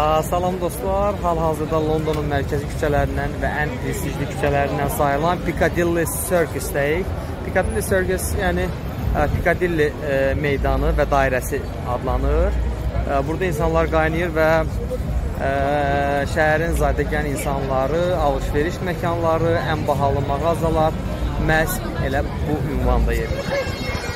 Salam dostlar, hal-hazırda Londonun mərkəzi küçələrindən və ən prestijli küçələrindən sayılan Piccadilly Circus-dəyik. Piccadilly Circus, yəni e, Piccadilly e, meydanı və dairəsi adlanır. E, burada insanlar qaynayır və şəhərin zadəgən insanları, alış-veriş məkanları, ən bahalı mağazalar məhz elə bu ünvanda yerləşir.